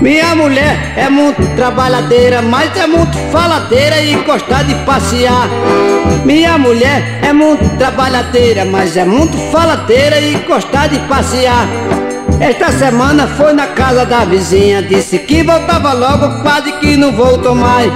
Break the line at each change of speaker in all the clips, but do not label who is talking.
Minha mulher é muito trabalhadeira, mas é muito faladeira e gosta de passear. Minha mulher é muito trabalhadeira, mas é muito faladeira e gosta de passear. Esta semana foi na casa da vizinha, disse que voltava logo, quase que não voltou mais.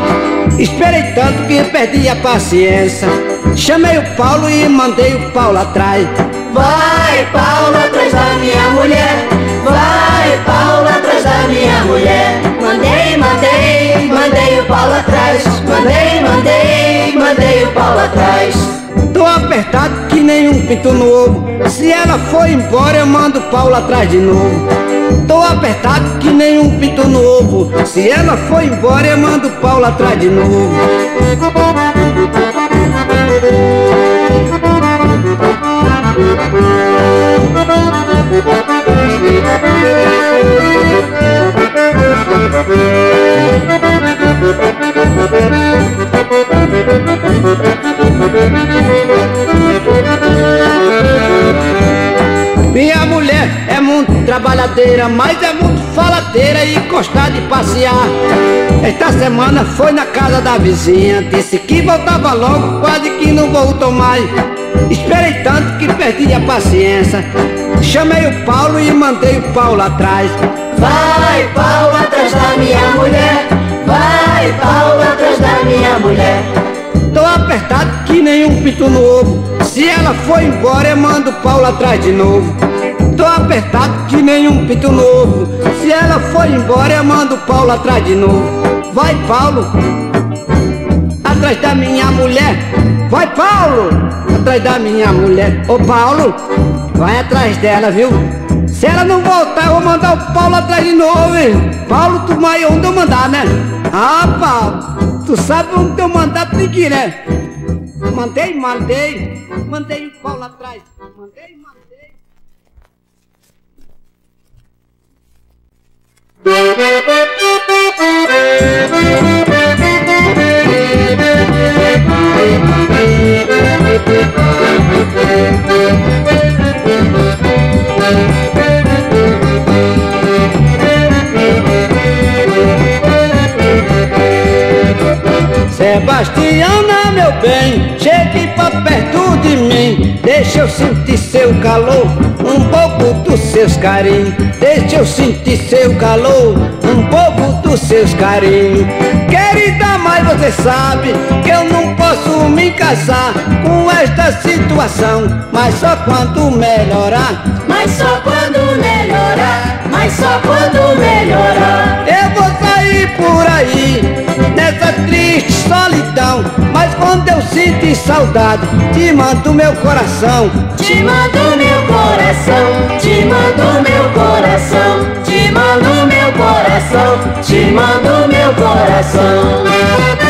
Esperei tanto que perdi a paciência. Chamei o Paulo e mandei o Paulo atrás.
Vai, Paulo, atrás da minha mulher. Vai, Paulo, atrás da minha mulher. Mandei, mandei, mandei o Paulo atrás. Mandei, mandei, mandei o Paulo atrás.
Tô apertado que nem um pinto novo. Se ela for embora, eu mando o Paulo atrás de novo. Tô apertado que nem um pinto novo. Se ela for embora, eu mando o Paulo atrás de novo. Minha mulher é muito trabalhadeira, mas é muito faladeira e gosta de passear. Esta semana foi na casa da vizinha, disse que voltava logo, quase que não voltou mais. Esperei tanto que perdi a paciência. Chamei o Paulo e mandei o Paulo atrás.
Vai, Paulo, atrás da minha
ela for embora, eu mando Paulo atrás de novo. Tô apertado que nem um pinto novo. Se ela for embora, eu mando Paulo atrás de novo. Vai, Paulo, atrás da minha mulher. Vai, Paulo, atrás da minha mulher. Ô, Paulo, vai atrás dela, viu? Se ela não voltar, eu vou mandar o Paulo atrás de novo, hein? Paulo, tu vai onde eu mandar, né? Ah, Paulo, tu sabe onde eu mandar, tem que ir, né? Mandei, mandei, mandei o Paulo atrás. Mandei, mandei. Sebastiana, meu bem, chegue pra perto de mim. Deixa eu sentir seu calor, um pouco dos seus carinhos. Deixa eu sentir seu calor, um pouco dos seus carinhos. Querida, mas você sabe que eu não posso me casar com esta situação. Mas só quando melhorar,
Mas só quando melhorar. Mas só quando melhorar.
Saudade, te mando meu coração.
Te mando meu coração, te mando meu coração, te mando meu coração, te mando meu coração.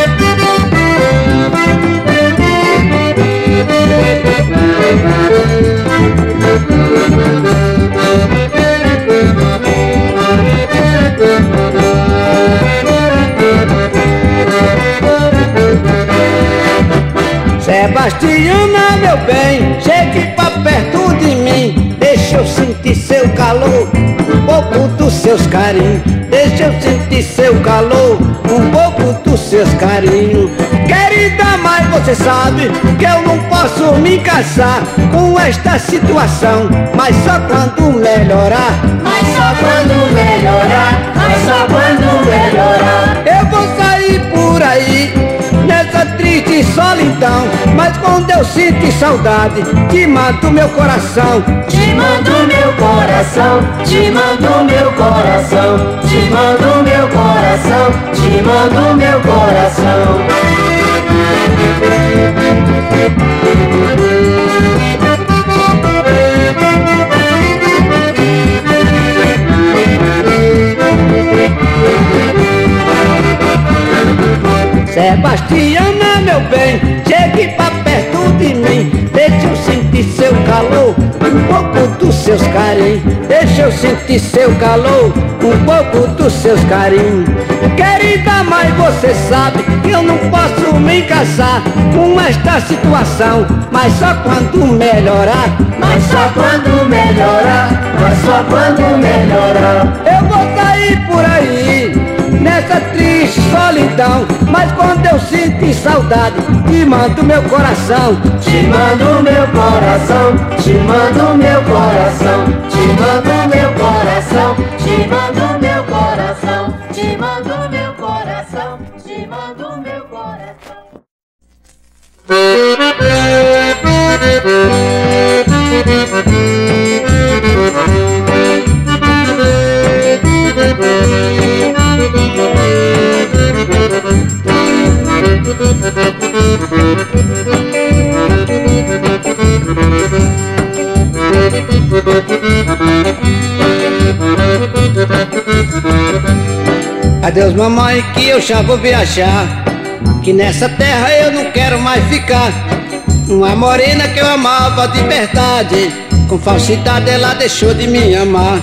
Sebastiana, meu bem, chegue pra perto de mim. Deixa eu sentir seu calor, um pouco dos seus carinhos. Deixa eu sentir seu calor, um pouco dos seus carinhos. Querida, mas você sabe que eu não posso me casar com esta situação. Mas só quando melhorar,
Mas só quando melhorar, mas só quando melhorar.
eu vou sair por aí solidão. Mas quando eu sinto saudade, te mato meu coração.
Te mando meu coração, te mando meu coração, te mando meu coração, te mando meu coração.
Sebastiana, meu bem, chegue pra perto de mim. Deixa eu sentir seu calor. um pouco dos seus carinhos. Deixa eu sentir seu calor, um pouco dos seus carinhos. Querida mãe, você sabe que eu não posso me casar com esta situação, mas só quando melhorar.
Mas só quando melhorar, mas só quando melhorar.
Eu vou sair por aí nessa triste solidão. Mas quando eu sinto saudade, te mando meu coração.
Te mando meu coração, te mando meu coração, te mando meu coração, te mando meu coração, te mando meu coração, te mando meu coração.
Adeus mamãe que eu já vou viajar. Que nessa terra eu não quero mais ficar. Uma morena que eu amava de verdade Com falsidade ela deixou de me amar.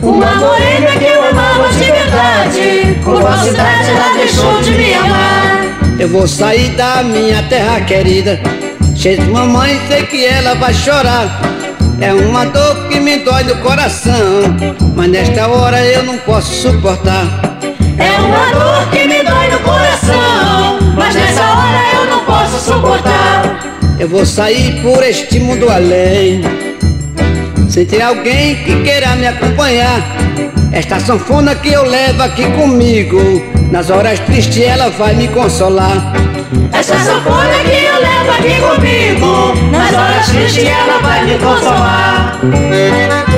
Uma morena que eu amava de verdade Com falsidade ela deixou de me amar.
Eu vou sair da minha terra querida. Cheio de mamãe, sei que ela vai chorar. É uma dor que me dói no coração Mas nesta hora eu não posso suportar
É uma dor que me dói no coração Mas nessa hora eu não posso suportar.
Eu vou sair por este mundo além Sem ter alguém que queira me acompanhar. Esta sanfona que eu levo aqui comigo Nas horas tristes ela vai me consolar.
Essa sanfona que eu levo aqui comigo Nas horas tristes ela vai me consolar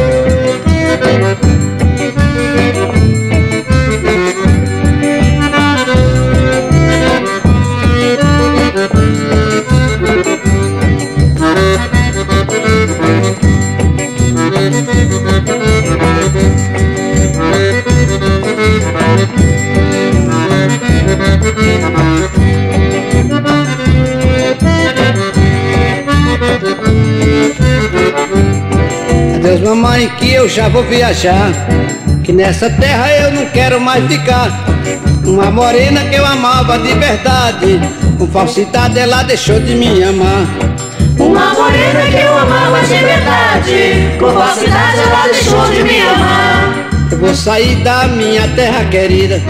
Mamãe que eu já vou viajar. Que nessa terra eu não quero mais ficar. Uma morena que eu amava de verdade Com falsidade ela deixou de me amar.
Uma morena que eu amava de verdade Com falsidade ela deixou de me amar.
Eu vou sair da minha terra querida.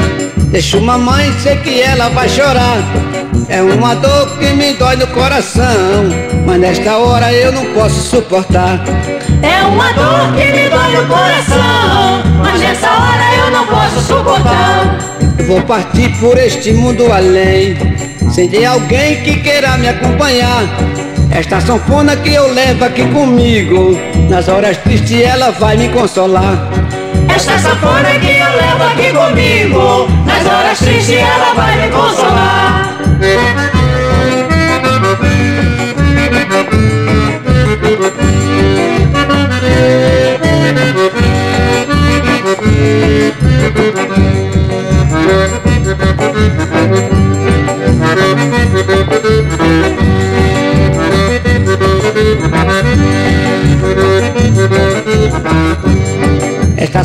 Deixo mamãe, sei que ela vai chorar. É uma dor que me dói no coração Mas nesta hora eu não posso suportar
É uma dor que me dói no coração Mas nessa hora eu não posso suportar.
Eu vou partir por este mundo além Sem ter alguém que queira me acompanhar. Esta sanfona que eu levo aqui comigo Nas horas tristes ela vai me consolar.
Esta sanfona que eu levo aqui comigo Nas horas tristes ela vai me consolar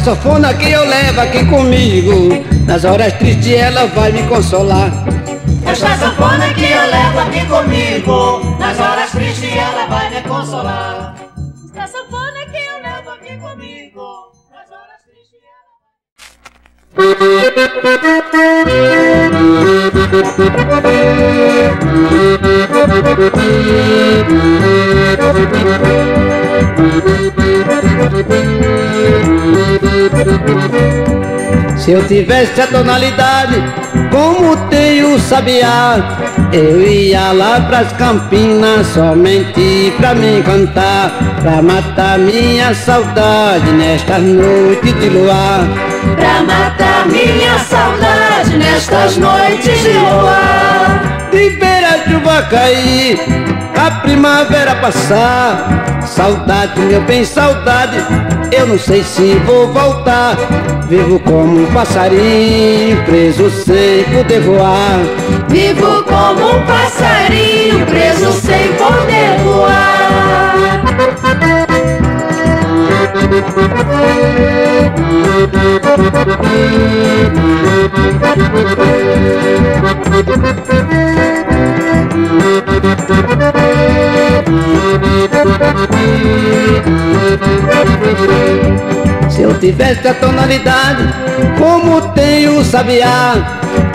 sanfona que eu levo aqui comigo. Nas horas tristes ela vai me consolar.
Esta sanfona que eu levo aqui comigo. Nas horas tristes ela vai me consolar. Esta sanfona que eu levo aqui comigo. Nas horas tristes ela
Se eu tivesse a tonalidade como tem o sabiá Eu ia lá pras campinas somente pra me cantar Pra matar minha saudade nesta noite de luar.
Pra matar minha saudade nestas noites de luar
cair, a primavera passar. Saudade, meu bem, saudade, eu não sei se vou voltar. Vivo como um passarinho preso sem poder voar.
Vivo como um passarinho preso sem poder voar.
Se eu tivesse a tonalidade como tem o sabiá,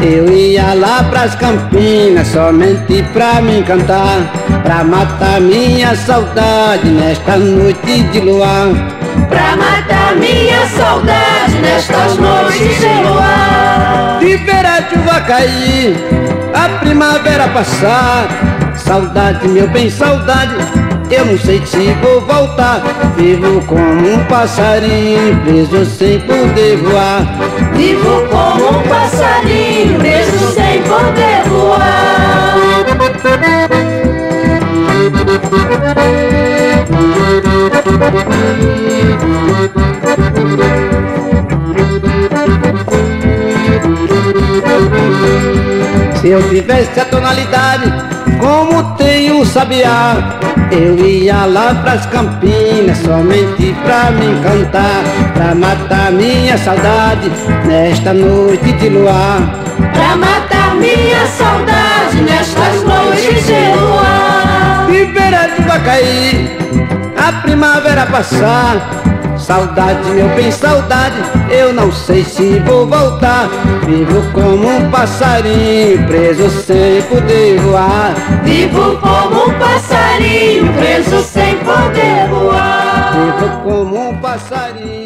eu ia lá pras campinas somente pra me encantar, pra matar minha saudade nesta noite de luar.
Pra matar minha saudade nestas noites de luar.
De ver a chuva cair, a primavera passar, saudade, meu bem, saudade. Eu não sei se vou voltar. Vivo como um passarinho Preso sem poder voar.
Vivo como um passarinho Preso sem poder voar
Se eu tivesse a tonalidade como tem o sabiá Eu ia lá pras campinas somente pra me encantar Pra matar minha saudade nesta noite de luar.
Pra matar minha saudade nestas noites de luar.
Viver a chuva cair, a primavera passar Saudade, meu bem, saudade, eu não sei se vou voltar. Vivo como um passarinho preso sem poder voar.
Vivo como um passarinho preso sem poder voar.
Vivo como um passarinho